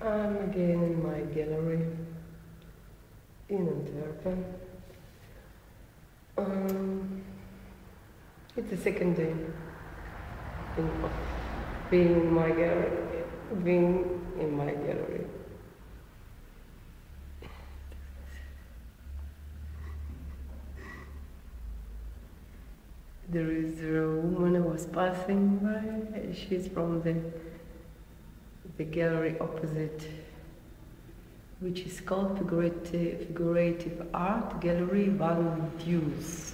I'm again in my gallery in Antwerp. Um, it's the second day of being in my gallery, being in my gallery. There is a woman who was passing by. She's from the the gallery opposite, which is called Figurative, Figurative Art Gallery. Van Deus.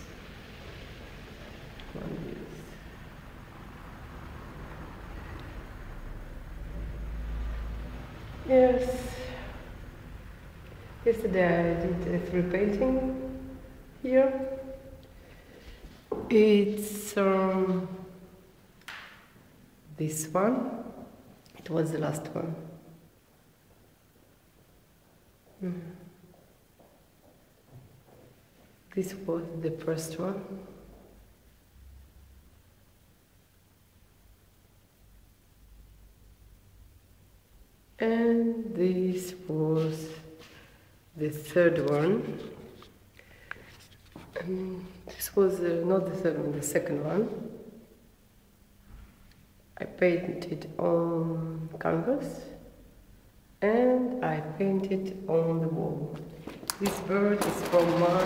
Yes. Yesterday I did a free painting here. It's um, this one. It was the last one. Mm. This was the first one. And this was the third one. And this was uh, not the third one, the second one. I painted it on canvas and I painted on the wall. This bird is from my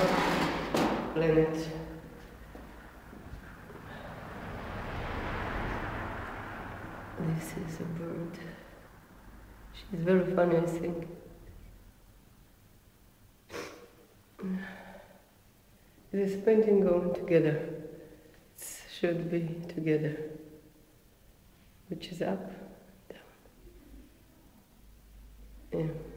planet. This is a bird. She's very funny, I think. This painting going together. It should be together. Which is up, down. Yeah.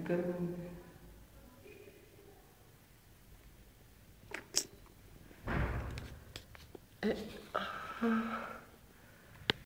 It's going. Eh, ah.